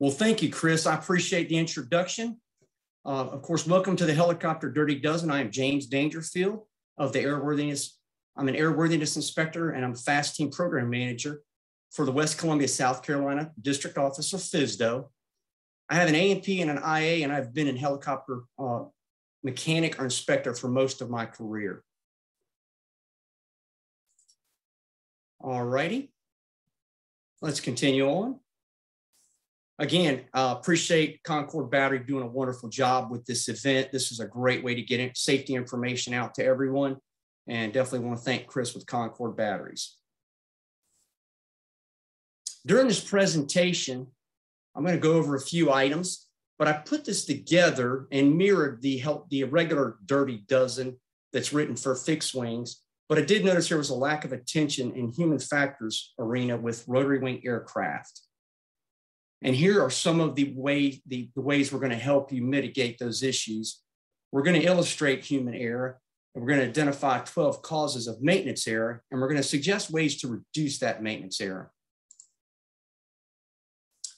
Well, thank you, Chris. I appreciate the introduction. Uh, of course, welcome to the Helicopter Dirty Dozen. I am James Dangerfield of the Airworthiness. I'm an airworthiness inspector and I'm FAASTeam program manager for the West Columbia, South Carolina District Office of FSDO. I have an A&P and an IA, and I've been in helicopter uh, mechanic or inspector for most of my career. All righty, let's continue on. Again, uh, appreciate Concorde Battery doing a wonderful job with this event. This is a great way to get safety information out to everyone. And definitely want to thank Chris with Concorde Batteries. During this presentation, I'm going to go over a few items, but I put this together and mirrored the help the regular dirty dozen that's written for fixed wings. But I did notice there was a lack of attention in human factors arena with rotary wing aircraft. And here are some of the, way, the, the ways we're going to help you mitigate those issues. We're going to illustrate human error, and we're going to identify 12 causes of maintenance error, and we're going to suggest ways to reduce that maintenance error.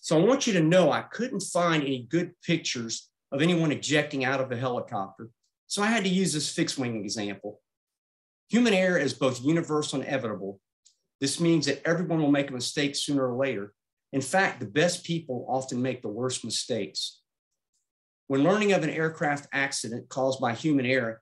So I want you to know I couldn't find any good pictures of anyone ejecting out of a helicopter. So I had to use this fixed wing example. Human error is both universal and inevitable. This means that everyone will make a mistake sooner or later. In fact, the best people often make the worst mistakes. When learning of an aircraft accident caused by human error,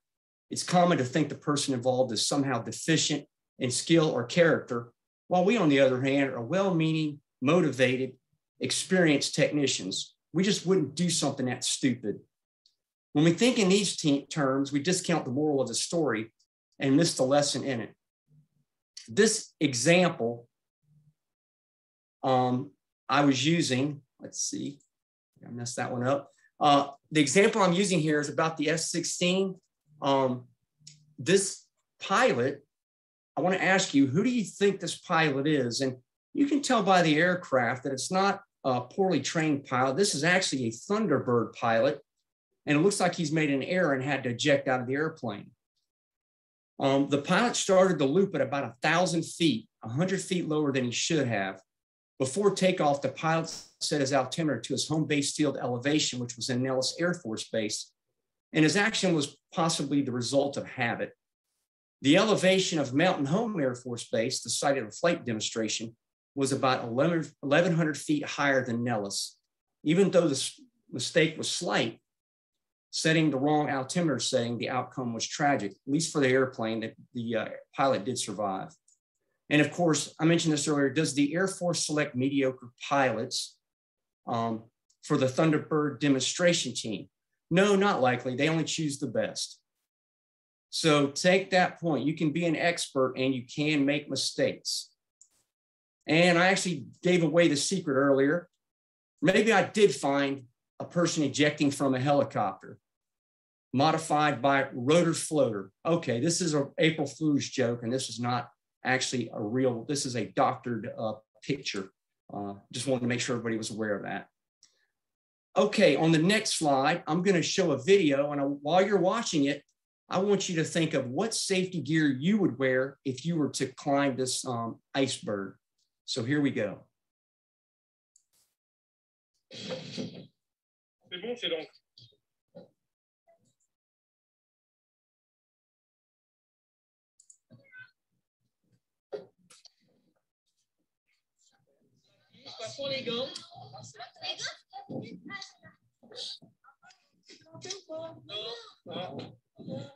it's common to think the person involved is somehow deficient in skill or character, while we, on the other hand, are well meaning, motivated, experienced technicians. We just wouldn't do something that stupid. When we think in these terms, we discount the moral of the story and miss the lesson in it. This example um, I was using, let's see, I messed that one up. Uh, the example I'm using here is about the F-16. Um, this pilot, I want to ask you, who do you think this pilot is? And you can tell by the aircraft that it's not a poorly trained pilot. This is actually a Thunderbird pilot, and it looks like he's made an error and had to eject out of the airplane. Um, the pilot started the loop at about a thousand feet, 100 feet lower than he should have. Before takeoff, the pilot set his altimeter to his home base field elevation, which was in Nellis Air Force Base, and his action was possibly the result of habit. The elevation of Mountain Home Air Force Base, the site of the flight demonstration, was about 1,100 feet higher than Nellis. Even though the mistake was slight, setting the wrong altimeter setting, the outcome was tragic, at least for the airplane that the uh, pilot did survive. And of course, I mentioned this earlier, does the Air Force select mediocre pilots um, for the Thunderbird demonstration team? No, not likely. They only choose the best. So take that point. You can be an expert and you can make mistakes. And I actually gave away the secret earlier. Maybe I did find a person ejecting from a helicopter modified by rotor floater. Okay, this is an April Fool's joke, and this is not actually a real, this is a doctored uh, picture. Uh, just wanted to make sure everybody was aware of that. Okay, on the next slide, I'm going to show a video, and I, while you're watching it, I want you to think of what safety gear you would wear if you were to climb this um, iceberg. So here we go. C'est bon, c'est donc. Passons les gants. Les gants Non, non.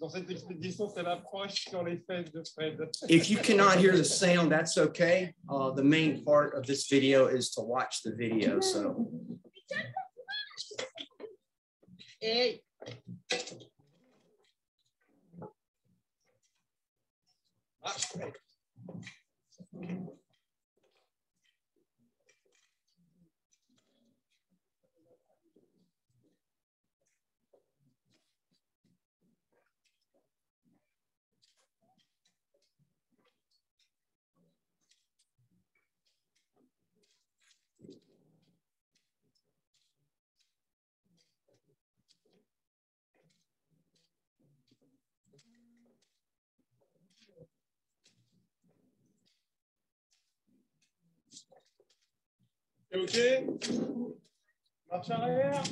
Dans cette expédition, c'est l'approche sur les fesses de Fred. If you cannot hear the sound, that's okay. Uh, the main part of this video is to watch the video. So. Hey. Ah, OK? Marche arrière.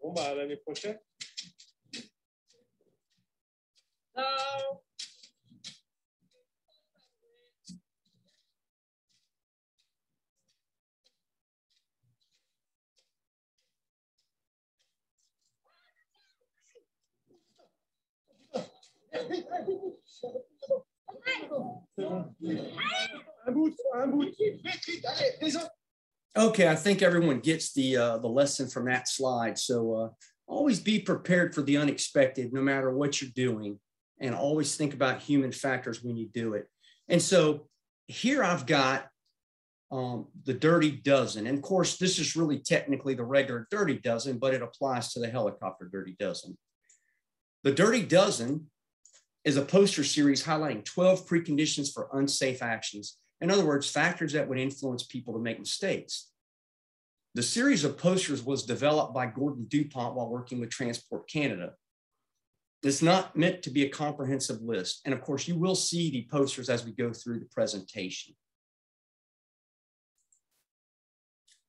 Bon, bah, à l'année prochaine. Ciao. Okay, I think everyone gets the uh, the lesson from that slide. So uh, always be prepared for the unexpected, no matter what you're doing, and always think about human factors when you do it. And so here I've got um, the dirty dozen, and of course this is really technically the regular dirty dozen, but it applies to the helicopter dirty dozen. The dirty dozen is a poster series highlighting 12 preconditions for unsafe actions. In other words, factors that would influence people to make mistakes. The series of posters was developed by Gordon DuPont while working with Transport Canada. It's not meant to be a comprehensive list. And of course, you will see the posters as we go through the presentation.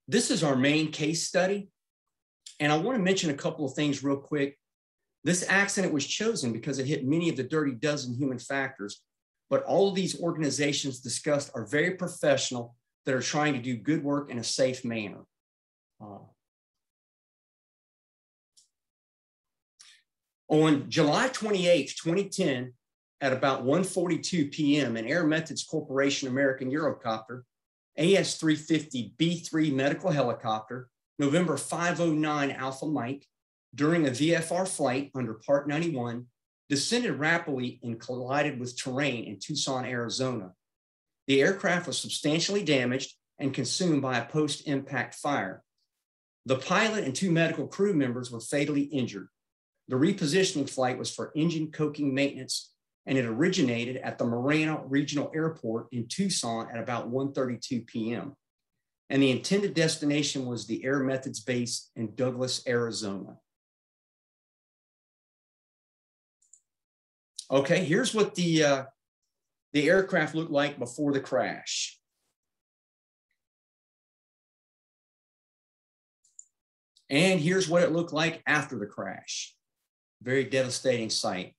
This is our main case study. And I want to mention a couple of things real quick this accident was chosen because it hit many of the dirty dozen human factors, but all of these organizations discussed are very professional that are trying to do good work in a safe manner. Uh, on July 28, 2010, at about 1.42 p.m., an Air Methods Corporation American Eurocopter, AS-350B3 medical helicopter, November 509 Alpha Mike, during a VFR flight under Part 91, descended rapidly and collided with terrain in Tucson, Arizona. The aircraft was substantially damaged and consumed by a post impact fire. The pilot and two medical crew members were fatally injured. The repositioning flight was for engine coking maintenance, and it originated at the Marana Regional Airport in Tucson at about 1:32 p.m. And the intended destination was the Air Methods base in Douglas, Arizona. Okay, here's what the, uh, the aircraft looked like before the crash. And here's what it looked like after the crash. Very devastating sight.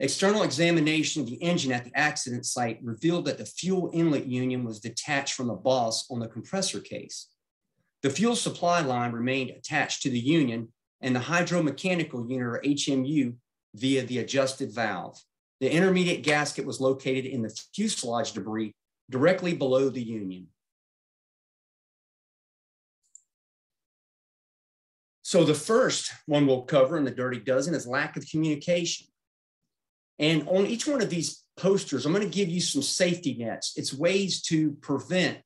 External examination of the engine at the accident site revealed that the fuel inlet union was detached from the boss on the compressor case. The fuel supply line remained attached to the union, and the hydromechanical unit, or HMU, via the adjusted valve. The intermediate gasket was located in the fuselage debris directly below the union. So the first one we'll cover in the Dirty Dozen is lack of communication. And on each one of these posters, I'm going to give you some safety nets. It's ways to prevent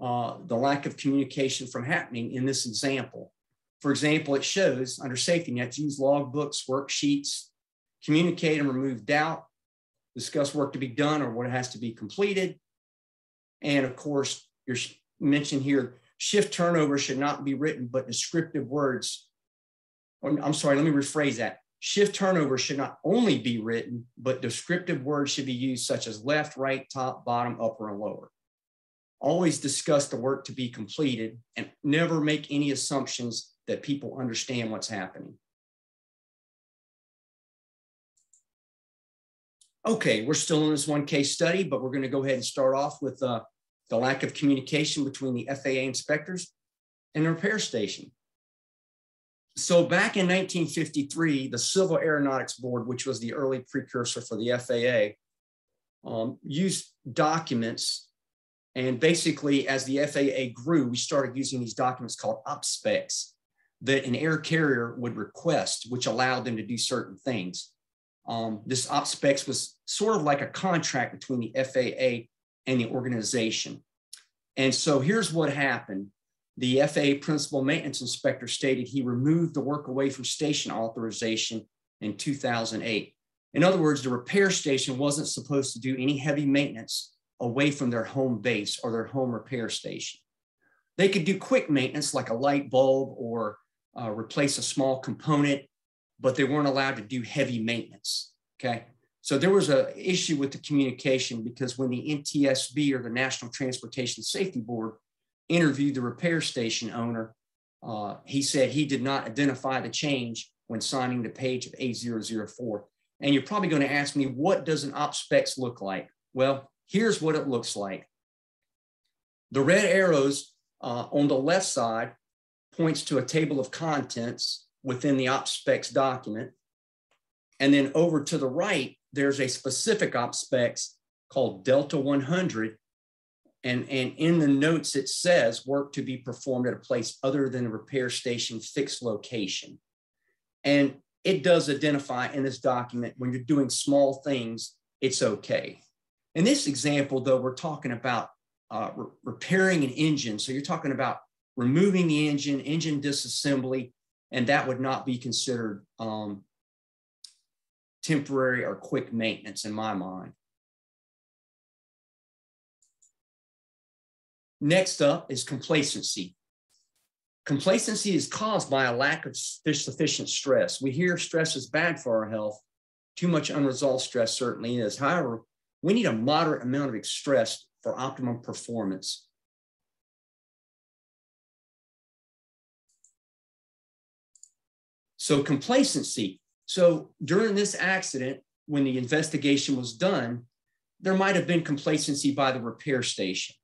uh, the lack of communication from happening in this example. For example, it shows under safety nets, use logbooks, worksheets, communicate and remove doubt, discuss work to be done or what has to be completed. And of course, you're mentioned here, shift turnover should not be written, but descriptive words. Oh, I'm sorry, let me rephrase that. Shift turnover should not only be written, but descriptive words should be used such as left, right, top, bottom, upper, and lower. Always discuss the work to be completed and never make any assumptions that people understand what's happening. Okay, we're still in this one case study, but we're going to go ahead and start off with uh, the lack of communication between the FAA inspectors and the repair station. So back in 1953, the Civil Aeronautics Board, which was the early precursor for the FAA, um, used documents. And basically, as the FAA grew, we started using these documents called op specs that an air carrier would request, which allowed them to do certain things. Um, this specs was sort of like a contract between the FAA and the organization. And so here's what happened. The FAA principal maintenance inspector stated he removed the work away from station authorization in 2008. In other words, the repair station wasn't supposed to do any heavy maintenance away from their home base or their home repair station. They could do quick maintenance like a light bulb or uh, replace a small component, but they weren't allowed to do heavy maintenance. Okay. So there was an issue with the communication because when the NTSB or the National Transportation Safety Board interviewed the repair station owner, uh, he said he did not identify the change when signing the page of A004. And you're probably going to ask me, what does an op specs look like? Well, here's what it looks like. The red arrows uh, on the left side points to a table of contents within the op specs document. And then over to the right, there's a specific op specs called Delta 100. And, and in the notes, it says work to be performed at a place other than a repair station fixed location. And it does identify in this document when you're doing small things, it's okay. In this example, though, we're talking about uh, re repairing an engine. So you're talking about removing the engine, engine disassembly, and that would not be considered um, temporary or quick maintenance in my mind. Next up is complacency. Complacency is caused by a lack of sufficient stress. We hear stress is bad for our health. Too much unresolved stress certainly is. However, we need a moderate amount of stress for optimum performance. So complacency. So during this accident, when the investigation was done, there might have been complacency by the repair station.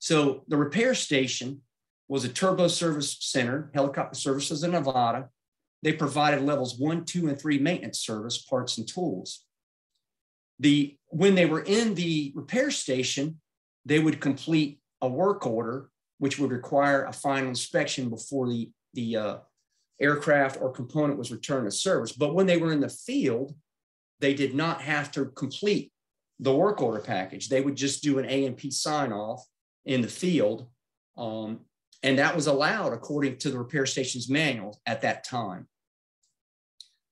So the repair station was a turbo service center, helicopter services in Nevada. They provided levels one, two, and three maintenance service, parts and tools. The, when they were in the repair station, they would complete a work order, which would require a final inspection before the, the uh, aircraft or component was returned to service. But when they were in the field, they did not have to complete the work order package. They would just do an A&P sign off in the field um, and that was allowed according to the repair station's manual at that time.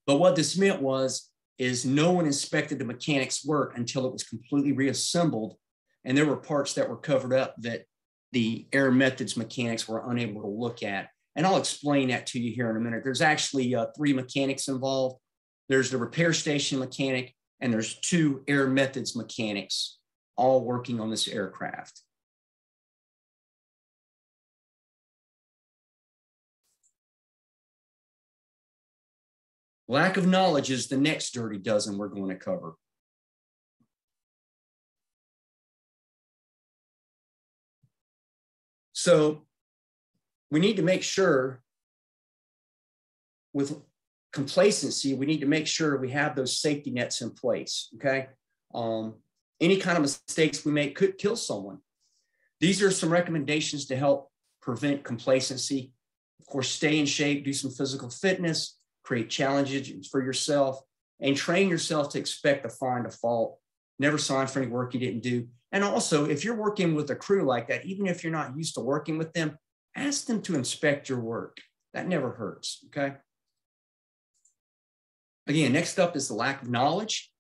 But what this meant was, is no one inspected the mechanic's work until it was completely reassembled. And there were parts that were covered up that the Air Methods mechanics were unable to look at. And I'll explain that to you here in a minute. There's actually uh, three mechanics involved. There's the repair station mechanic, and there's two Air Methods mechanics all working on this aircraft. Lack of knowledge is the next dirty dozen we're going to cover. So we need to make sure with complacency, we need to make sure we have those safety nets in place, okay? Um, any kind of mistakes we make could kill someone. These are some recommendations to help prevent complacency. Of course, stay in shape, do some physical fitness, create challenges for yourself, and train yourself to expect to find a fault. Never sign for any work you didn't do. And also, if you're working with a crew like that, even if you're not used to working with them, ask them to inspect your work. That never hurts, okay? Again, next up is the lack of knowledge.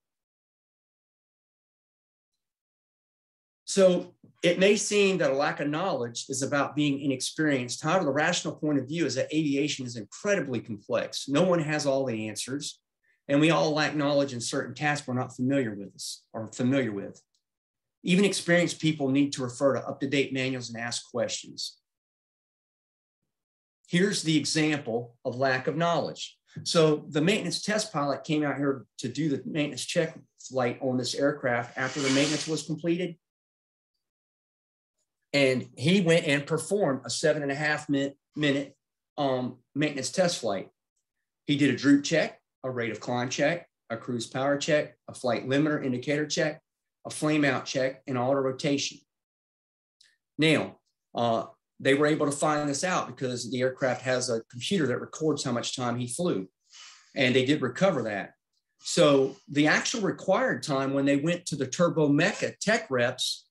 So it may seem that a lack of knowledge is about being inexperienced. However, the rational point of view is that aviation is incredibly complex. No one has all the answers, and we all lack knowledge in certain tasks we're not familiar with us or familiar with. Even experienced people need to refer to up-to-date manuals and ask questions. Here's the example of lack of knowledge. So the maintenance test pilot came out here to do the maintenance check flight on this aircraft after the maintenance was completed. And he went and performed a seven and a half minute, minute um, maintenance test flight. He did a droop check, a rate of climb check, a cruise power check, a flight limiter indicator check, a flame out check, and auto rotation. Now, uh, they were able to find this out because the aircraft has a computer that records how much time he flew. And they did recover that. So the actual required time when they went to the Turbomeca tech reps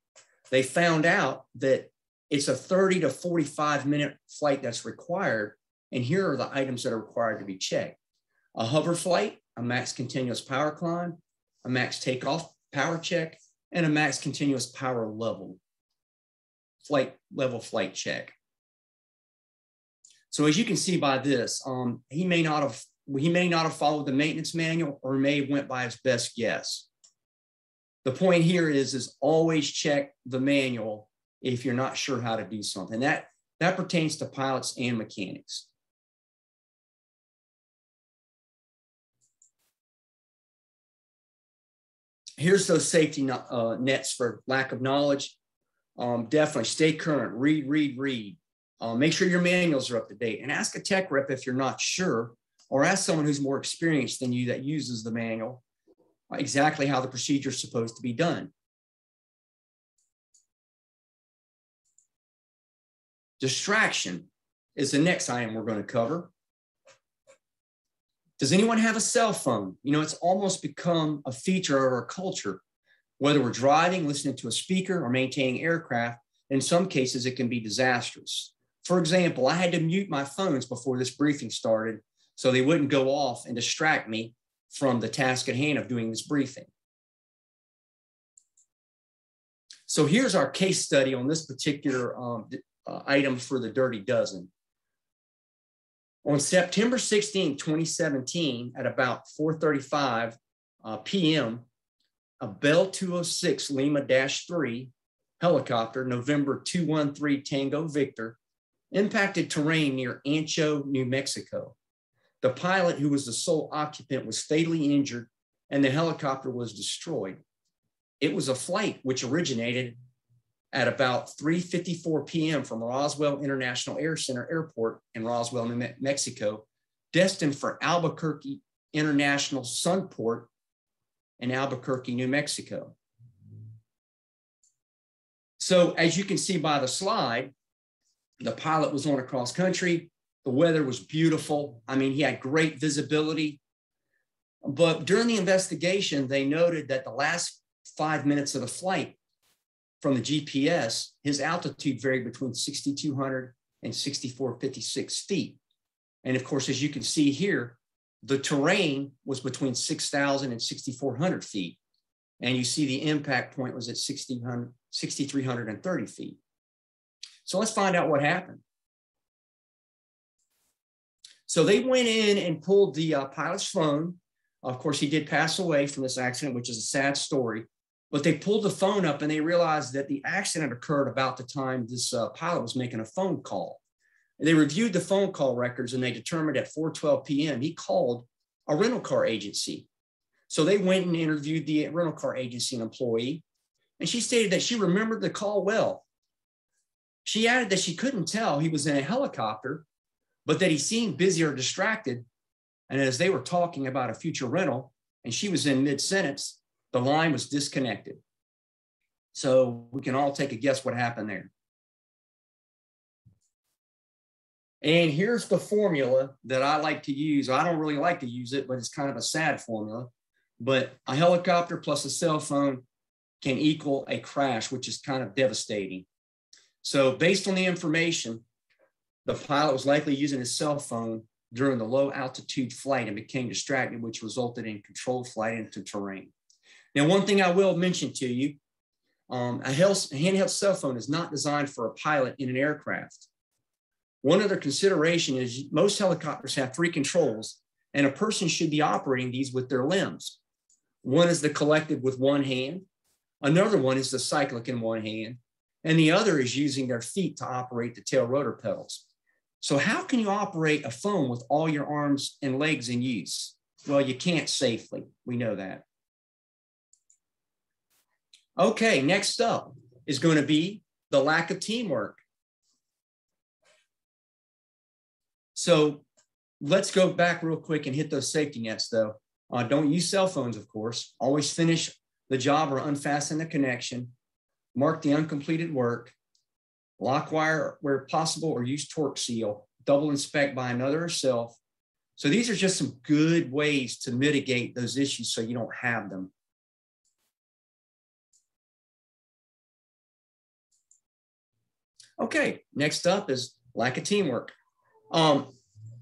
they found out that it's a 30 to 45 minute flight that's required. And here are the items that are required to be checked. A hover flight, a max continuous power climb, a max takeoff power check, and a max continuous power level, flight level flight check. So as you can see by this, um, he may not have he may not have followed the maintenance manual or may have went by his best guess. The point here is, is always check the manual if you're not sure how to do something. That, that pertains to pilots and mechanics. Here's those safety uh, nets for lack of knowledge. Um, definitely stay current, read, read, read. Uh, make sure your manuals are up to date and ask a tech rep if you're not sure or ask someone who's more experienced than you that uses the manual exactly how the procedure is supposed to be done. Distraction is the next item we're going to cover. Does anyone have a cell phone? You know, it's almost become a feature of our culture. Whether we're driving, listening to a speaker, or maintaining aircraft, in some cases, it can be disastrous. For example, I had to mute my phones before this briefing started so they wouldn't go off and distract me from the task at hand of doing this briefing. So here's our case study on this particular um, uh, item for the Dirty Dozen. On September 16, 2017, at about 4.35 uh, p.m., a Bell 206 Lima-3 helicopter, November 213 Tango Victor, impacted terrain near Ancho, New Mexico. The pilot, who was the sole occupant, was fatally injured and the helicopter was destroyed. It was a flight which originated at about 3.54 p.m. from Roswell International Air Center Airport in Roswell, New Mexico, destined for Albuquerque International Sunport in Albuquerque, New Mexico. So as you can see by the slide, the pilot was on a cross country. The weather was beautiful. I mean, he had great visibility. But during the investigation, they noted that the last five minutes of the flight from the GPS, his altitude varied between 6,200 and 6,456 feet. And of course, as you can see here, the terrain was between 6,000 and 6,400 feet. And you see the impact point was at 6,330 feet. So let's find out what happened. So they went in and pulled the uh, pilot's phone. Of course, he did pass away from this accident, which is a sad story. But they pulled the phone up and they realized that the accident occurred about the time this uh, pilot was making a phone call. And they reviewed the phone call records and they determined at 4:12 p.m. he called a rental car agency. So they went and interviewed the rental car agency employee, and she stated that she remembered the call well. She added that she couldn't tell he was in a helicopter but that he seemed busy or distracted. And as they were talking about a future rental, and she was in mid sentence, the line was disconnected. So we can all take a guess what happened there. And here's the formula that I like to use. I don't really like to use it, but it's kind of a sad formula. But a helicopter plus a cell phone can equal a crash, which is kind of devastating. So, based on the information, the pilot was likely using his cell phone during the low altitude flight and became distracted, which resulted in controlled flight into terrain. Now, one thing I will mention to you, um, a, health, a handheld cell phone is not designed for a pilot in an aircraft. One other consideration is most helicopters have three controls, and a person should be operating these with their limbs. One is the collective with one hand, another one is the cyclic in one hand, and the other is using their feet to operate the tail rotor pedals. So how can you operate a phone with all your arms and legs in use? Well, you can't safely. We know that. Okay, next up is going to be the lack of teamwork. So let's go back real quick and hit those safety nets though. Uh, don't use cell phones, of course. Always finish the job or unfasten the connection. Mark the uncompleted work lock wire where possible, or use torque seal, double inspect by another or self. So these are just some good ways to mitigate those issues so you don't have them. Okay, next up is lack of teamwork. Um,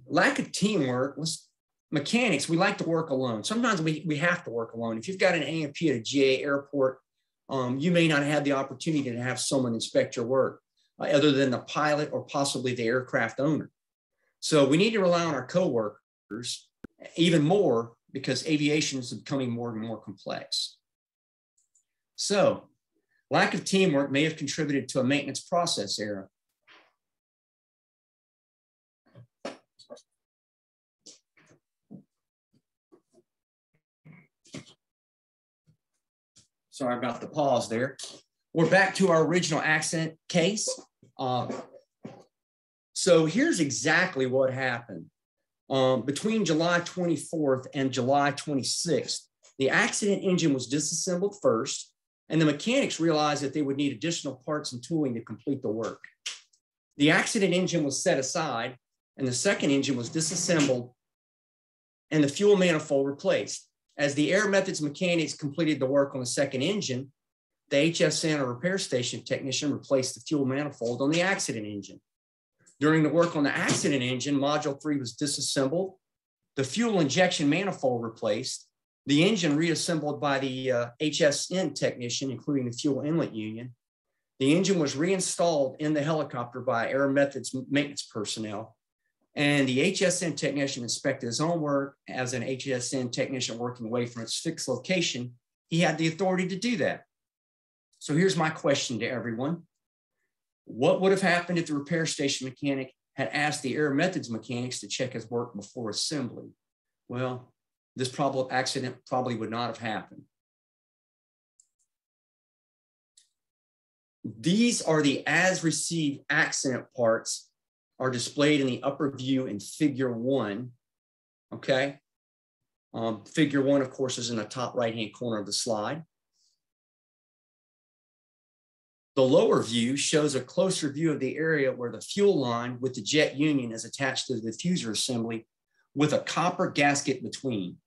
lack of teamwork, let's, mechanics, we like to work alone. Sometimes we, we have to work alone. If you've got an A&P at a GA airport, um, you may not have the opportunity to have someone inspect your work uh, other than the pilot or possibly the aircraft owner. So we need to rely on our coworkers even more because aviation is becoming more and more complex. So lack of teamwork may have contributed to a maintenance process error. Sorry about the pause there. We're back to our original accident case. Uh, so here's exactly what happened. Um, between July 24th and July 26th, the accident engine was disassembled first, and the mechanics realized that they would need additional parts and tooling to complete the work. The accident engine was set aside, and the second engine was disassembled and the fuel manifold replaced. As the Air Methods mechanics completed the work on the second engine, the HSN or repair station technician replaced the fuel manifold on the accident engine. During the work on the accident engine, module three was disassembled, the fuel injection manifold replaced, the engine reassembled by the uh, HSN technician, including the fuel inlet union. The engine was reinstalled in the helicopter by Air Methods maintenance personnel. And the HSN technician inspected his own work as an HSN technician working away from its fixed location. He had the authority to do that. So here's my question to everyone. What would have happened if the repair station mechanic had asked the Air Methods mechanics to check his work before assembly? Well, this probable accident probably would not have happened. These are the as received accident parts are displayed in the upper view in figure one, okay? Um, figure one, of course, is in the top right-hand corner of the slide. The lower view shows a closer view of the area where the fuel line with the jet union is attached to the diffuser assembly with a copper gasket between.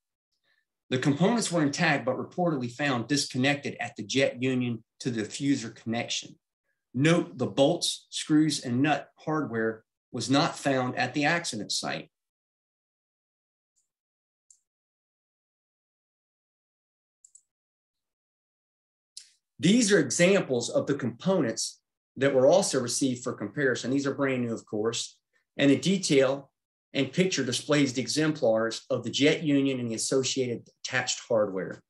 The components were intact, but reportedly found disconnected at the jet union to the diffuser connection. Note the bolts, screws, and nut hardware was not found at the accident site. These are examples of the components that were also received for comparison. These are brand new, of course, and the detail and picture displays the exemplars of the jet union and the associated attached hardware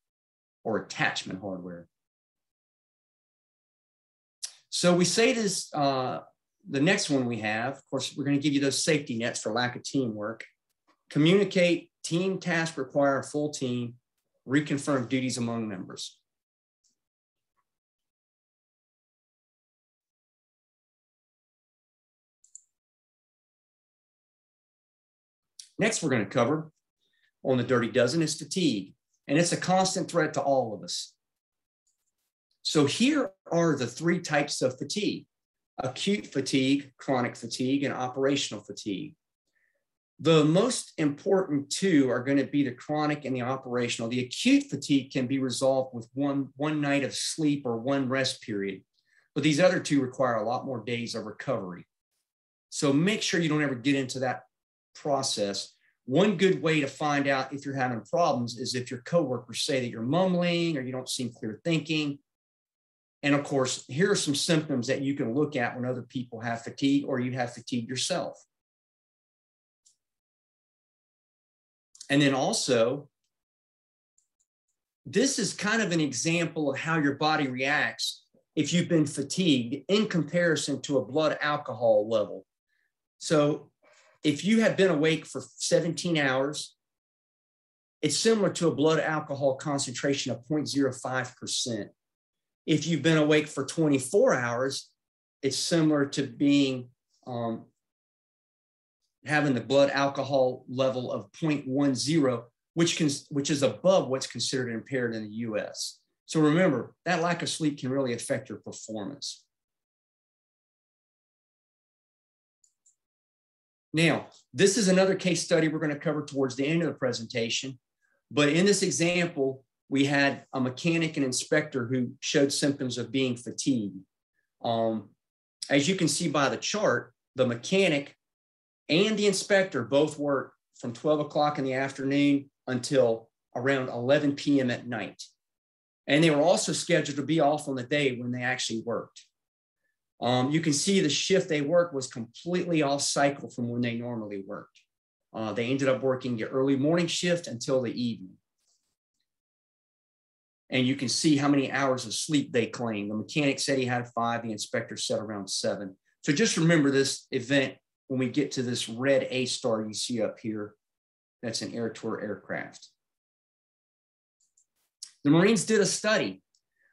or attachment hardware. So we say this, uh, the next one we have, of course, we're going to give you those safety nets for lack of teamwork. Communicate, team task require a full team, reconfirm duties among members. Next, we're going to cover on the Dirty Dozen is fatigue, and it's a constant threat to all of us. So here are the three types of fatigue, acute fatigue, chronic fatigue, and operational fatigue. The most important two are going to be the chronic and the operational. The acute fatigue can be resolved with one, one night of sleep or one rest period, but these other two require a lot more days of recovery. So make sure you don't ever get into that process. One good way to find out if you're having problems is if your coworkers say that you're mumbling or you don't seem clear thinking. And of course, here are some symptoms that you can look at when other people have fatigue or you have fatigue yourself. And then also, this is kind of an example of how your body reacts if you've been fatigued in comparison to a blood alcohol level. So if you have been awake for 17 hours, it's similar to a blood alcohol concentration of 0.05%. If you've been awake for 24 hours, it's similar to being um, having the blood alcohol level of 0.10, which, can, which is above what's considered impaired in the US. So remember, that lack of sleep can really affect your performance. Now, this is another case study we're going to cover towards the end of the presentation. But in this example, we had a mechanic and inspector who showed symptoms of being fatigued. Um, as you can see by the chart, the mechanic and the inspector both worked from 12 o'clock in the afternoon until around 11 p.m. at night. And they were also scheduled to be off on the day when they actually worked. Um, you can see the shift they worked was completely off cycle from when they normally worked. Uh, they ended up working the early morning shift until the evening. And you can see how many hours of sleep they claim. The mechanic said he had five, the inspector said around seven. So just remember this event when we get to this red AStar you see up here. That's an Air Tour aircraft. The Marines did a study.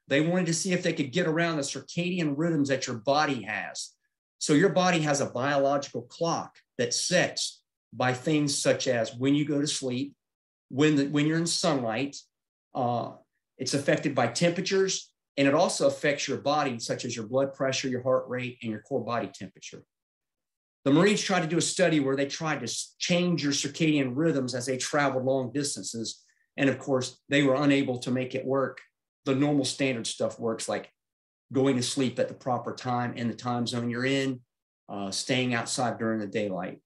They wanted to see if they could get around the circadian rhythms that your body has. So your body has a biological clock that sets by things such as when you go to sleep, when, the, when you're in sunlight, uh, it's affected by temperatures, and it also affects your body, such as your blood pressure, your heart rate, and your core body temperature. The Marines tried to do a study where they tried to change your circadian rhythms as they traveled long distances. And of course, they were unable to make it work. The normal standard stuff works like going to sleep at the proper time in the time zone you're in, uh, staying outside during the daylight.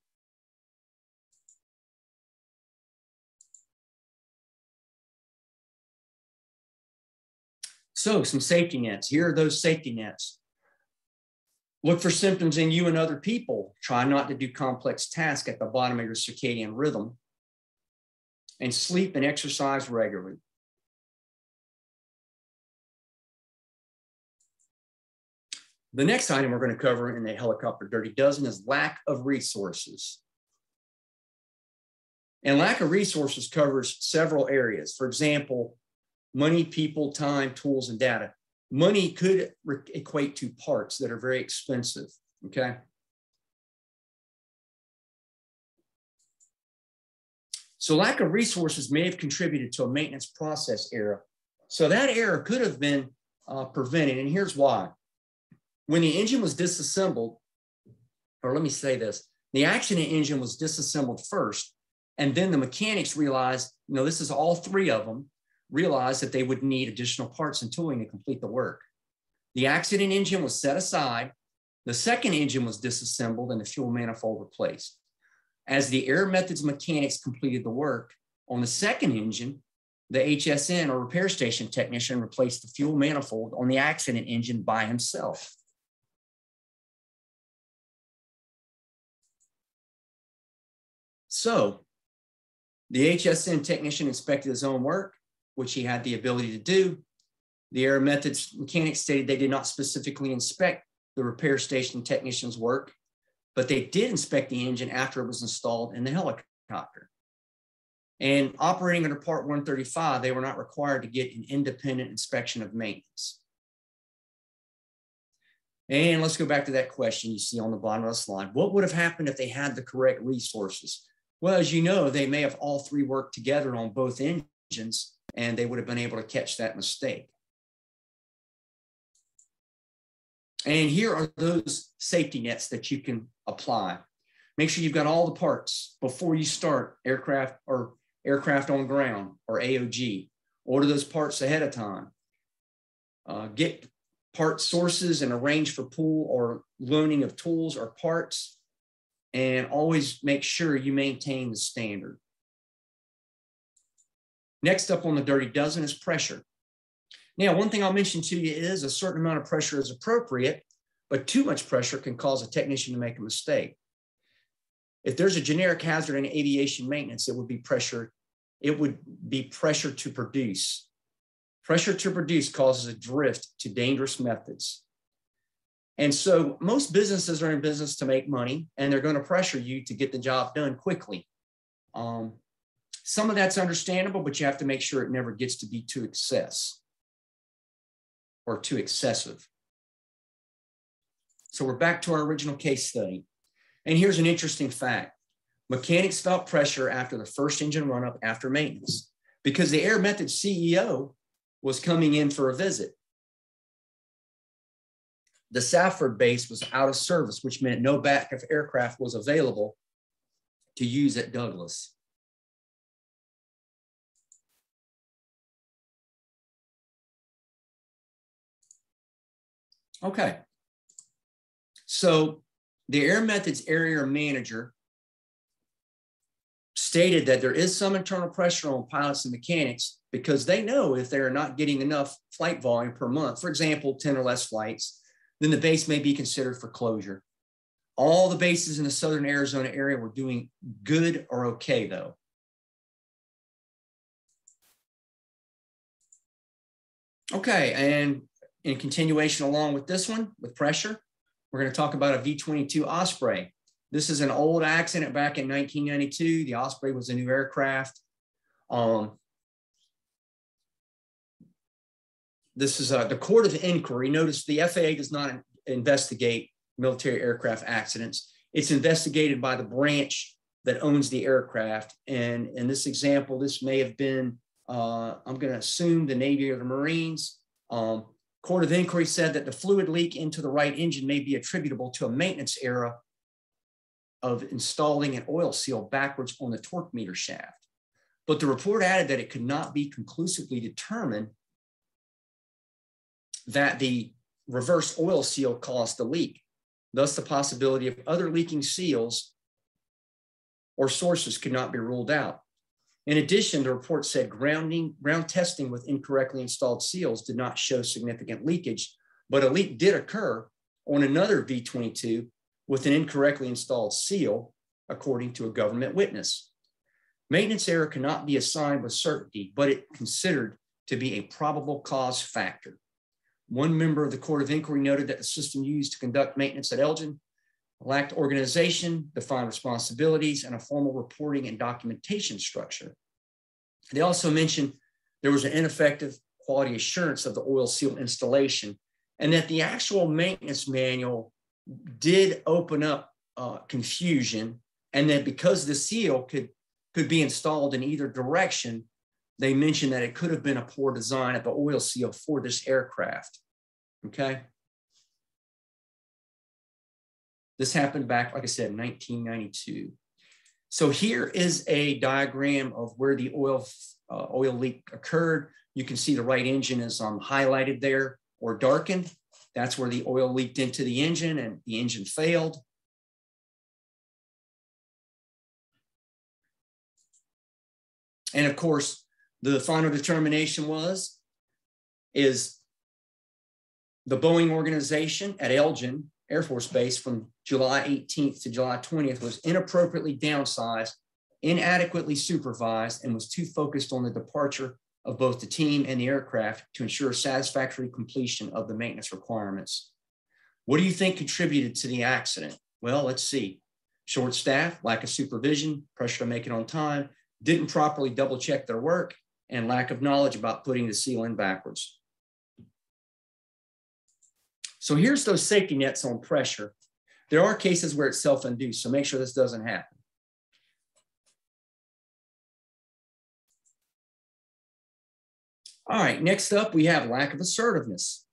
So, some safety nets. Here are those safety nets. Look for symptoms in you and other people. Try not to do complex tasks at the bottom of your circadian rhythm. And sleep and exercise regularly. The next item we're going to cover in the helicopter dirty dozen is lack of resources. And lack of resources covers several areas. For example, money, people, time, tools, and data money could equate to parts that are very expensive. Okay. So lack of resources may have contributed to a maintenance process error. So that error could have been uh, prevented. And here's why. When the engine was disassembled, or let me say this, the accident engine was disassembled first. And then the mechanics realized, you know, this is all three of them realized that they would need additional parts and tooling to complete the work. The accident engine was set aside. The second engine was disassembled and the fuel manifold replaced. As the Air Methods mechanics completed the work on the second engine, the HSN or repair station technician replaced the fuel manifold on the accident engine by himself. So the HSN technician inspected his own work which he had the ability to do. The Air Methods mechanics stated they did not specifically inspect the repair station technician's work, but they did inspect the engine after it was installed in the helicopter. And operating under Part 135, they were not required to get an independent inspection of maintenance. And let's go back to that question you see on the bottom of the slide. What would have happened if they had the correct resources? Well, as you know, they may have all three worked together on both engines and they would have been able to catch that mistake. And here are those safety nets that you can apply. Make sure you've got all the parts before you start aircraft or aircraft on ground or AOG. Order those parts ahead of time. Uh, get part sources and arrange for pool or loaning of tools or parts. And always make sure you maintain the standard. Next up on the dirty dozen is pressure. Now, one thing I'll mention to you is a certain amount of pressure is appropriate, but too much pressure can cause a technician to make a mistake. If there's a generic hazard in aviation maintenance, it would be pressure. It would be pressure to produce. Pressure to produce causes a drift to dangerous methods. And so most businesses are in business to make money and they're going to pressure you to get the job done quickly. Um, some of that's understandable, but you have to make sure it never gets to be too excess or too excessive. So we're back to our original case study. And here's an interesting fact. Mechanics felt pressure after the first engine run up after maintenance because the Air Method CEO was coming in for a visit. The Safford base was out of service, which meant no backup aircraft was available to use at Douglas. Okay. So the Air Methods area manager stated that there is some internal pressure on pilots and mechanics because they know if they're not getting enough flight volume per month, for example, 10 or less flights, then the base may be considered for closure. All the bases in the southern Arizona area were doing good or okay, though. Okay, and in continuation along with this one, with pressure, we're going to talk about a V-22 Osprey. This is an old accident back in 1992. The Osprey was a new aircraft. Um, this is uh, the court of inquiry. Notice the FAA does not investigate military aircraft accidents. It's investigated by the branch that owns the aircraft. And in this example, this may have been, uh, I'm going to assume the Navy or the Marines. Um, Court of inquiry said that the fluid leak into the right engine may be attributable to a maintenance error of installing an oil seal backwards on the torque meter shaft. But the report added that it could not be conclusively determined that the reverse oil seal caused the leak. Thus, the possibility of other leaking seals or sources could not be ruled out. In addition, the report said grounding, ground testing with incorrectly installed seals did not show significant leakage, but a leak did occur on another V-22 with an incorrectly installed seal, according to a government witness. Maintenance error cannot be assigned with certainty, but it considered to be a probable cause factor. One member of the Court of Inquiry noted that the system used to conduct maintenance at Eglin lacked organization, defined responsibilities, and a formal reporting and documentation structure. They also mentioned there was an ineffective quality assurance of the oil seal installation, and that the actual maintenance manual did open up uh, confusion, and that because the seal could could be installed in either direction, they mentioned that it could have been a poor design of the oil seal for this aircraft. Okay. This happened back, like I said, 1992. So here is a diagram of where the oil, uh, oil leak occurred. You can see the right engine is um, highlighted there or darkened. That's where the oil leaked into the engine and the engine failed. And of course, the final determination was, is the Boeing organization at Eglin Air Force Base from July 18th to July 20th was inappropriately downsized, inadequately supervised, and was too focused on the departure of both the team and the aircraft to ensure satisfactory completion of the maintenance requirements. What do you think contributed to the accident? Well, let's see. Short staff, lack of supervision, pressure to make it on time, didn't properly double check their work, and lack of knowledge about putting the seal in backwards. So here's those safety nets on pressure. There are cases where it's self-induced, so make sure this doesn't happen. All right, next up, we have lack of assertiveness.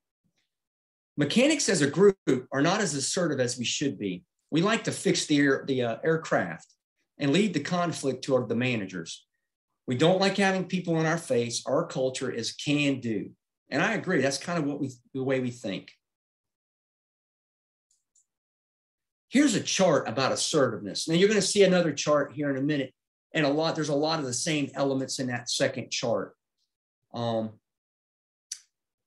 Mechanics as a group are not as assertive as we should be. We like to fix the, air, the uh, aircraft and lead the conflict toward the managers. We don't like having people in our face. Our culture is can do. And I agree, that's kind of what we, the way we think. Here's a chart about assertiveness. Now you're going to see another chart here in a minute, and a lot there's a lot of the same elements in that second chart. Um,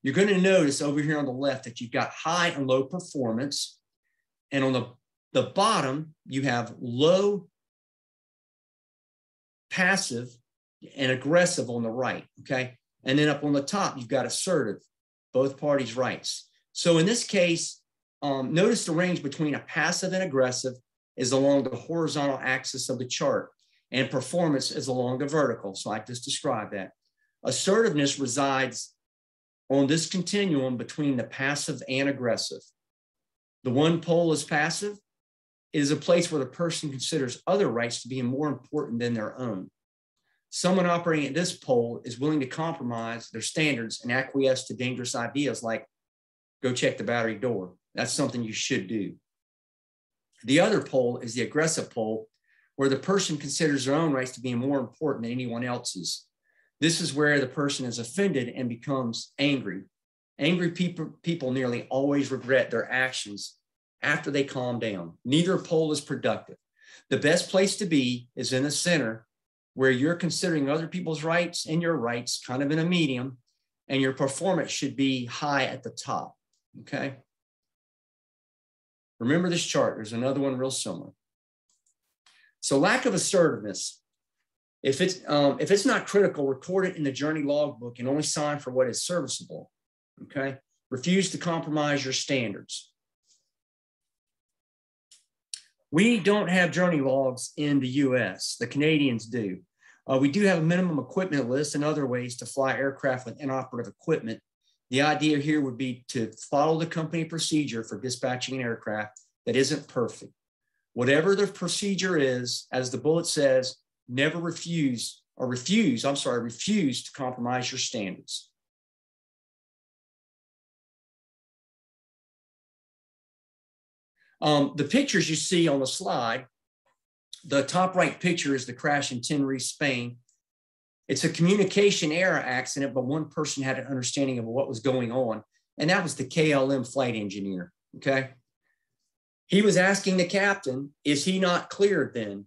you're going to notice over here on the left that you've got high and low performance, and on the the bottom you have low, passive, and aggressive on the right. Okay, and then up on the top you've got assertive, both parties' rights. So in this case, um, notice the range between a passive and aggressive is along the horizontal axis of the chart, and performance is along the vertical. So I just described that. Assertiveness resides on this continuum between the passive and aggressive. The one pole is passive. It is a place where the person considers other rights to be more important than their own. Someone operating at this pole is willing to compromise their standards and acquiesce to dangerous ideas like go check the battery door. That's something you should do. The other pole is the aggressive pole, where the person considers their own rights to be more important than anyone else's. This is where the person is offended and becomes angry. Angry people, people nearly always regret their actions after they calm down. Neither pole is productive. The best place to be is in the center where you're considering other people's rights and your rights kind of in a medium, and your performance should be high at the top. Okay. Remember this chart. There's another one real similar. So lack of assertiveness. If it's um, if it's not critical, record it in the journey logbook and only sign for what is serviceable. Okay. Refuse to compromise your standards. We don't have journey logs in the US, the Canadians do. Uh, we do have a minimum equipment list and other ways to fly aircraft with inoperative equipment. The idea here would be to follow the company procedure for dispatching an aircraft that isn't perfect. Whatever the procedure is, as the bullet says, never refuse or refuse, I'm sorry, refuse to compromise your standards. Um, the pictures you see on the slide, the top right picture is the crash in Tenerife, Spain. It's a communication error accident, but one person had an understanding of what was going on, and that was the KLM flight engineer. Okay. He was asking the captain, Is he not cleared then?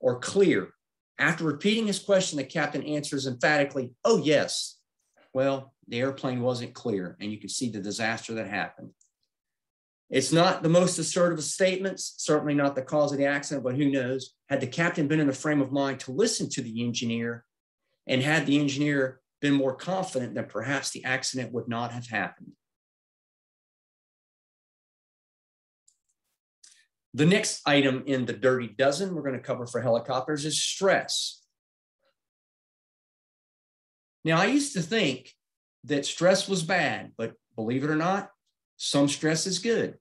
Or clear? After repeating his question, the captain answers emphatically, Oh, yes. Well, the airplane wasn't clear, and you can see the disaster that happened. It's not the most assertive of statements, certainly not the cause of the accident, but who knows? Had the captain been in the frame of mind to listen to the engineer, and had the engineer been more confident, then perhaps the accident would not have happened. The next item in the dirty dozen we're going to cover for helicopters is stress. Now, I used to think that stress was bad, but believe it or not, some stress is good.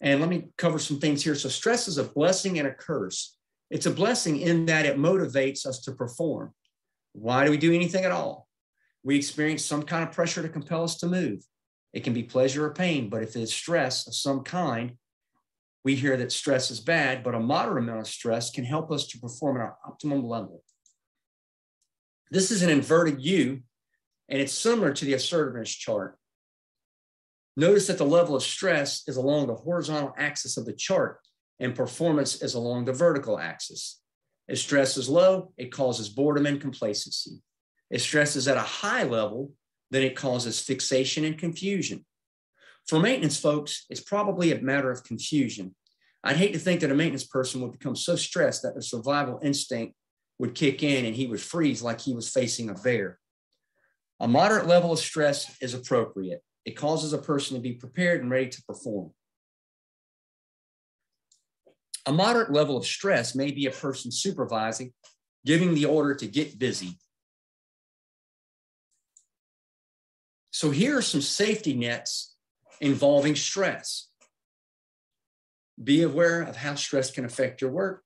And let me cover some things here. So, stress is a blessing and a curse. It's a blessing in that it motivates us to perform. Why do we do anything at all? We experience some kind of pressure to compel us to move. It can be pleasure or pain, but if it's stress of some kind, we hear that stress is bad, but a moderate amount of stress can help us to perform at our optimum level. This is an inverted U, and it's similar to the assertiveness chart. Notice that the level of stress is along the horizontal axis of the chart and performance is along the vertical axis. If stress is low, it causes boredom and complacency. If stress is at a high level, then it causes fixation and confusion. For maintenance folks, it's probably a matter of confusion. I'd hate to think that a maintenance person would become so stressed that the survival instinct would kick in and he would freeze like he was facing a bear. A moderate level of stress is appropriate. It causes a person to be prepared and ready to perform. A moderate level of stress may be a person supervising, giving the order to get busy. So here are some safety nets involving stress. Be aware of how stress can affect your work.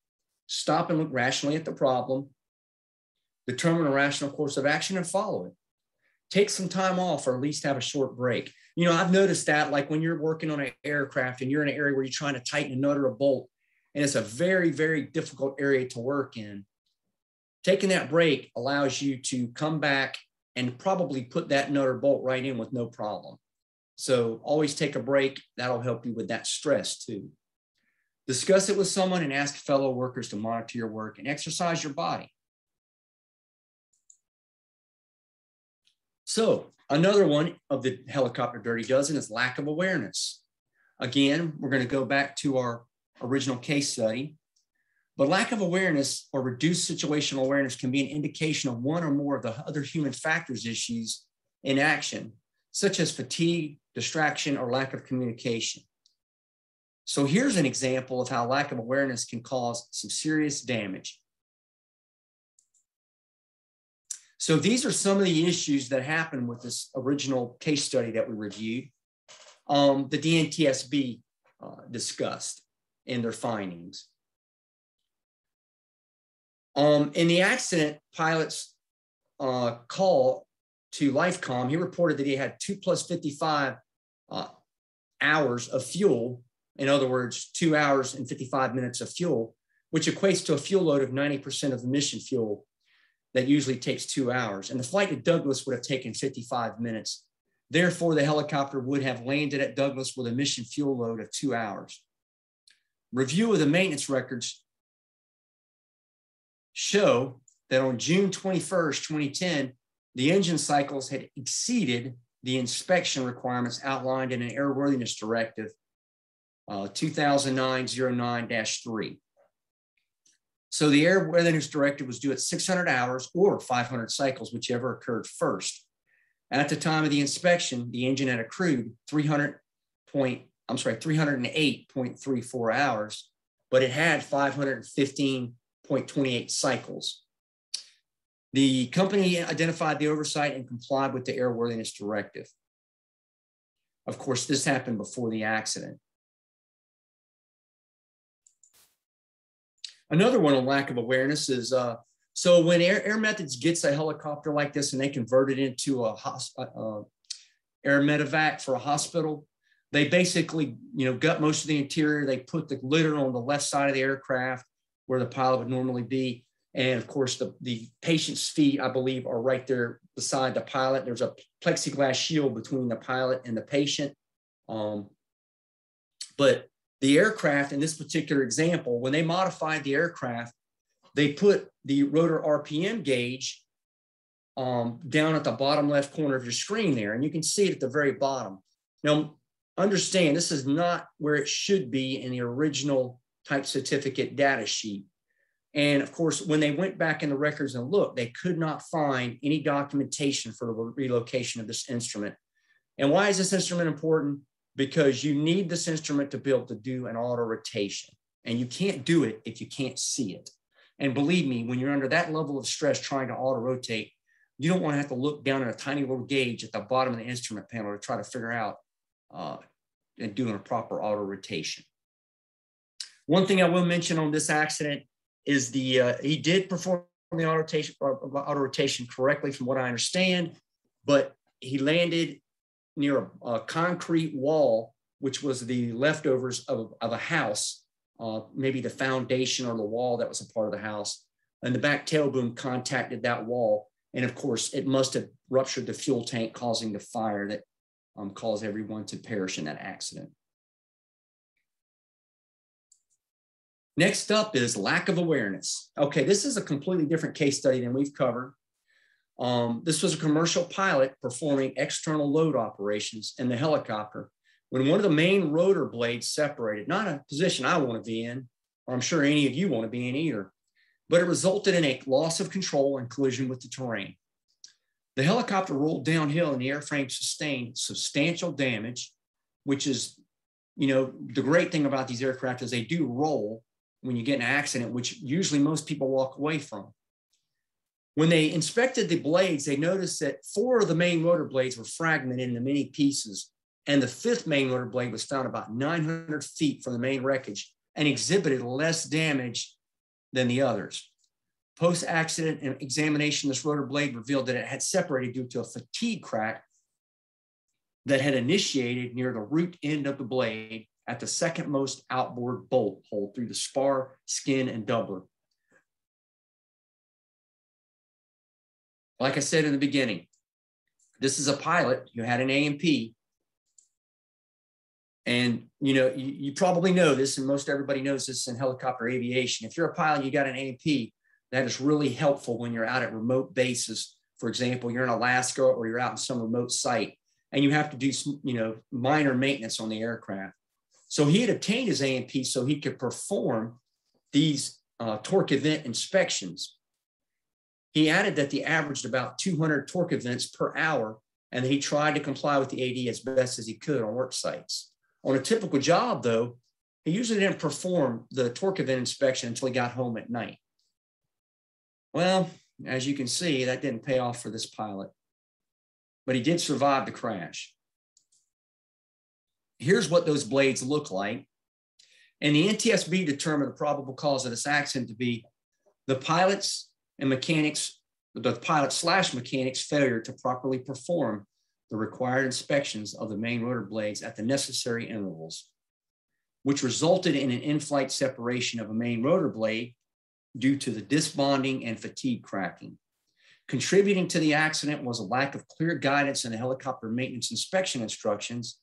Stop and look rationally at the problem. Determine a rational course of action and follow it take some time off or at least have a short break. You know, I've noticed that like when you're working on an aircraft and you're in an area where you're trying to tighten a nut or a bolt, and it's a very, very difficult area to work in, taking that break allows you to come back and probably put that nut or bolt right in with no problem. So always take a break. That'll help you with that stress too. Discuss it with someone and ask fellow workers to monitor your work and exercise your body. So another one of the helicopter dirty dozen is lack of awareness. Again, we're going to go back to our original case study. But lack of awareness or reduced situational awareness can be an indication of one or more of the other human factors issues in action, such as fatigue, distraction, or lack of communication. So here's an example of how lack of awareness can cause some serious damage. So these are some of the issues that happened with this original case study that we reviewed. Um, the DNTSB uh, discussed in their findings. Um, in the accident, pilot's uh, call to Lifecom, he reported that he had two plus 55 uh, hours of fuel. In other words, two hours and 55 minutes of fuel, which equates to a fuel load of 90% of the mission fuel that usually takes two hours. And the flight to Douglas would have taken 55 minutes. Therefore, the helicopter would have landed at Douglas with a mission fuel load of two hours. Review of the maintenance records show that on June 21st, 2010, the engine cycles had exceeded the inspection requirements outlined in an airworthiness directive uh, 2009-09-3. So the airworthiness directive was due at 600 hours or 500 cycles, whichever occurred first. At the time of the inspection, the engine had accrued 300 point, I'm sorry, 308.34 hours, but it had 515.28 cycles. The company identified the oversight and complied with the airworthiness directive. Of course, this happened before the accident. Another one on lack of awareness is uh, so when Air, Air Methods gets a helicopter like this and they convert it into a, a air medevac for a hospital, they basically you know gut most of the interior. They put the litter on the left side of the aircraft where the pilot would normally be. And of course, the, the patient's feet, I believe, are right there beside the pilot. There's a plexiglass shield between the pilot and the patient. Um, but the aircraft in this particular example, when they modified the aircraft, they put the rotor RPM gauge um, down at the bottom left corner of your screen there, and you can see it at the very bottom. Now, understand this is not where it should be in the original type certificate data sheet. And of course, when they went back in the records and looked, they could not find any documentation for the relocation of this instrument. And why is this instrument important? Because you need this instrument to be able to do an auto rotation. And you can't do it if you can't see it. And believe me, when you're under that level of stress trying to auto rotate, you don't want to have to look down at a tiny little gauge at the bottom of the instrument panel to try to figure out uh, and doing a proper auto rotation. One thing I will mention on this accident is the uh, he did perform the auto rotation, uh, auto rotation correctly, from what I understand, but he landed near a, a concrete wall, which was the leftovers of, of a house, uh, maybe the foundation or the wall that was a part of the house. And the back tail boom contacted that wall. And of course, it must have ruptured the fuel tank, causing the fire that um, caused everyone to perish in that accident. Next up is lack of awareness. Okay, this is a completely different case study than we've covered. Um, this was a commercial pilot performing external load operations in the helicopter when one of the main rotor blades separated, not a position I want to be in, or I'm sure any of you want to be in either, but it resulted in a loss of control and collision with the terrain. The helicopter rolled downhill and the airframe sustained substantial damage, which is, you know, the great thing about these aircraft is they do roll when you get an accident, which usually most people walk away from. When they inspected the blades, they noticed that four of the main rotor blades were fragmented into many pieces, and the fifth main rotor blade was found about 900 feet from the main wreckage and exhibited less damage than the others. Post accident examination, this rotor blade revealed that it had separated due to a fatigue crack that had initiated near the root end of the blade at the second most outboard bolt hole through the spar, skin, and doubler. Like I said in the beginning, this is a pilot who had an A&P. And you know, you, you probably know this, and most everybody knows this in helicopter aviation. If you're a pilot, you got an A&P, that is really helpful when you're out at remote bases. For example, you're in Alaska or you're out in some remote site and you have to do some, you know, minor maintenance on the aircraft. So he had obtained his A&P so he could perform these uh, torque event inspections. He added that the averaged about 200 torque events per hour, and he tried to comply with the AD as best as he could on work sites. On a typical job, though, he usually didn't perform the torque event inspection until he got home at night. Well, as you can see, that didn't pay off for this pilot, but he did survive the crash here's what those blades look like. And the NTSB determined the probable cause of this accident to be the pilot's and mechanics, the pilot slash mechanics failure to properly perform the required inspections of the main rotor blades at the necessary intervals, which resulted in an in-flight separation of a main rotor blade due to the disbonding and fatigue cracking. Contributing to the accident was a lack of clear guidance in the helicopter maintenance inspection instructions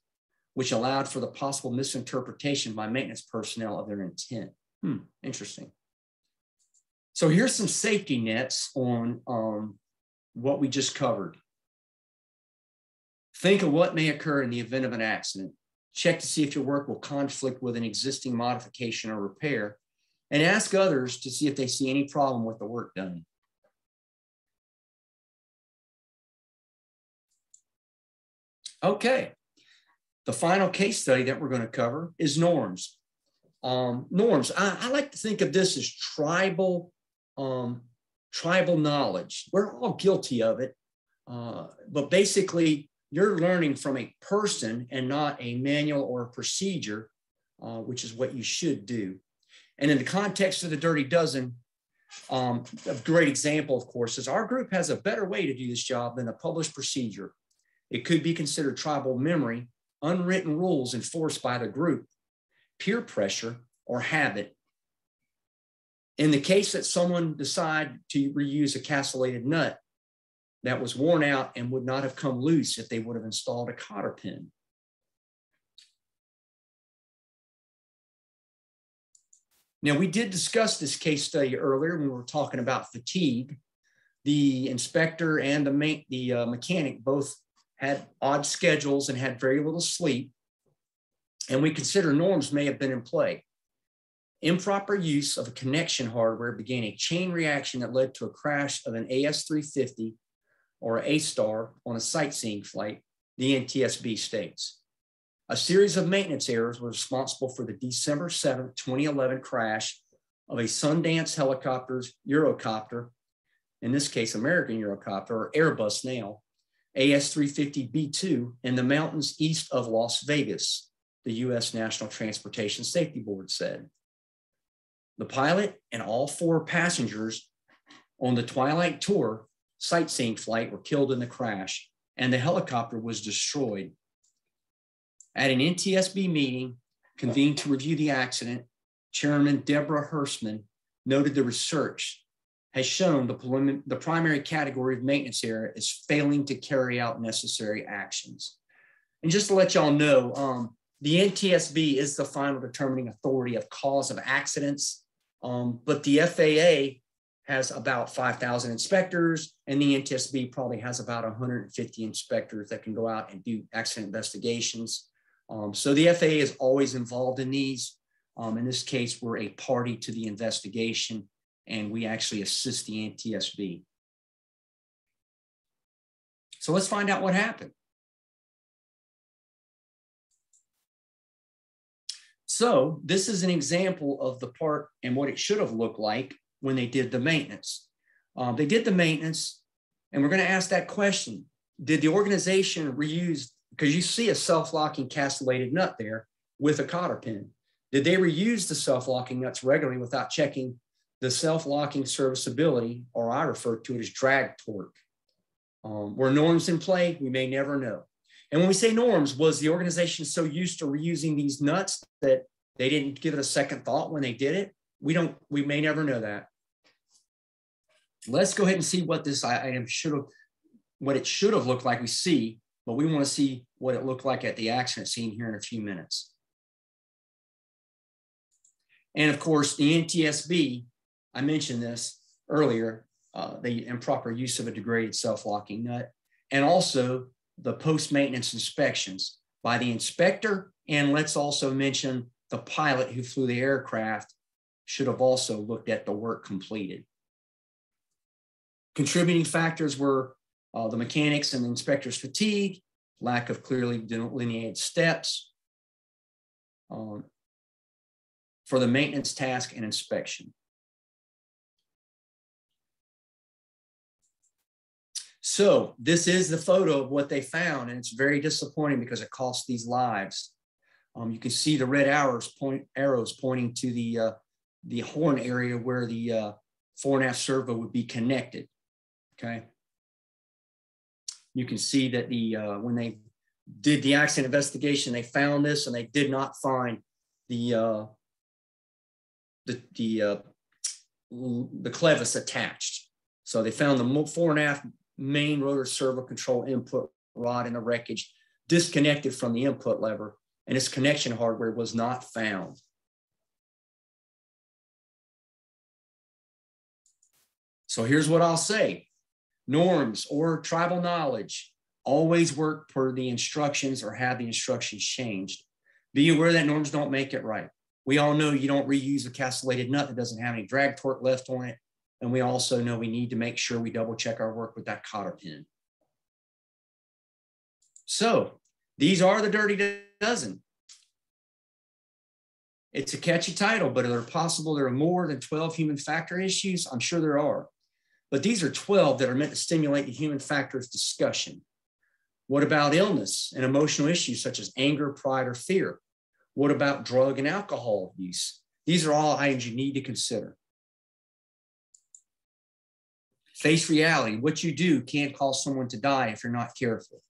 which allowed for the possible misinterpretation by maintenance personnel of their intent. Hmm, interesting. So here's some safety nets on um, what we just covered. Think of what may occur in the event of an accident. Check to see if your work will conflict with an existing modification or repair, and ask others to see if they see any problem with the work done. Okay, the final case study that we're going to cover is norms. Um, norms, I, I, like to think of this as tribal, um, tribal knowledge. We're all guilty of it, uh, but basically you're learning from a person and not a manual or a procedure, uh, which is what you should do. And in the context of the Dirty Dozen, um, a great example, of course, is our group has a better way to do this job than a published procedure. It could be considered tribal memory, unwritten rules enforced by the group, peer pressure, or habit. In the case that someone decide to reuse a castellated nut that was worn out and would not have come loose if they would have installed a cotter pin. Now, we did discuss this case study earlier when we were talking about fatigue. The inspector and the, the uh, mechanic both had odd schedules and had very little sleep. And we consider norms may have been in play. Improper use of a connection hardware began a chain reaction that led to a crash of an AS350 or AStar on a sightseeing flight, the NTSB states. A series of maintenance errors were responsible for the December 7, 2011 crash of a Sundance Helicopters Eurocopter, in this case, American Eurocopter or Airbus now, AS350B2 in the mountains east of Las Vegas, the US National Transportation Safety Board said. The pilot and all four passengers on the Twilight Tour sightseeing flight were killed in the crash, and the helicopter was destroyed. At an NTSB meeting convened to review the accident, Chairman Deborah Hersman noted the research has shown the, the primary category of maintenance error is failing to carry out necessary actions. And just to let y'all know, um, the NTSB is the final determining authority of cause of accidents, um, but the FAA has about 5,000 inspectors, and the NTSB probably has about 150 inspectors that can go out and do accident investigations. Um, so the FAA is always involved in these. Um, in this case, we're a party to the investigation and we actually assist the NTSB. So let's find out what happened. So this is an example of the part and what it should have looked like when they did the maintenance. Um, they did the maintenance, and we're going to ask that question. Did the organization reuse, because you see a self-locking castellated nut there with a cotter pin. Did they reuse the self-locking nuts regularly without checking the self-locking serviceability, or I refer to it as drag torque. Um, were norms in play? We may never know. And when we say norms, was the organization so used to reusing these nuts that they didn't give it a second thought when they did it? We don't, we may never know that. Let's go ahead and see what this item should have, what it should have looked like we see, but we want to see what it looked like at the accident scene here in a few minutes. And of course, the NTSB I mentioned this earlier, uh, the improper use of a degraded self-locking nut, and also the post-maintenance inspections by the inspector. And let's also mention the pilot who flew the aircraft should have also looked at the work completed. Contributing factors were uh, the mechanics and the inspector's fatigue, lack of clearly delineated steps um, for the maintenance task and inspection. So this is the photo of what they found, and it's very disappointing because it cost these lives. Um, you can see the red arrows, point, arrows pointing to the, uh, the horn area where the uh, fore and aft servo would be connected, okay? You can see that the uh, when they did the accident investigation, they found this and they did not find the, uh, the, the, uh, the clevis attached. So they found the fore and aft main rotor servo control input rod in the wreckage disconnected from the input lever and its connection hardware was not found. So here's what I'll say norms or tribal knowledge always work per the instructions or have the instructions changed. Be aware that norms don't make it right. We all know you don't reuse a castellated nut that doesn't have any drag torque left on it. And we also know we need to make sure we double check our work with that cotter pin. So these are the dirty dozen. It's a catchy title, but are there possible there are more than 12 human factor issues? I'm sure there are. But these are 12 that are meant to stimulate the human factors discussion. What about illness and emotional issues such as anger, pride, or fear? What about drug and alcohol use? These are all items you need to consider. Face reality. What you do can't cause someone to die if you're not careful.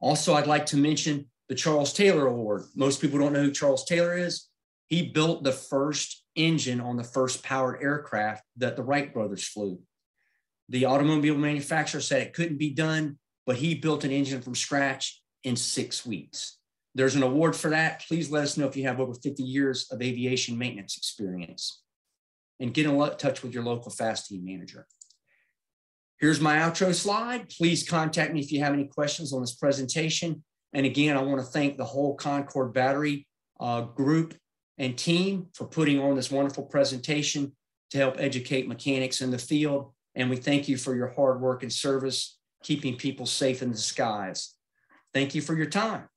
Also, I'd like to mention the Charles Taylor Award. Most people don't know who Charles Taylor is. He built the first engine on the first powered aircraft that the Wright brothers flew. The automobile manufacturer said it couldn't be done but he built an engine from scratch in six weeks. There's an award for that. Please let us know if you have over 50 years of aviation maintenance experience. And get in touch with your local FAASTeam manager. Here's my outro slide. Please contact me if you have any questions on this presentation. And again, I want to thank the whole Concorde Battery uh, group and team for putting on this wonderful presentation to help educate mechanics in the field. And we thank you for your hard work and service keeping people safe in the skies. Thank you for your time.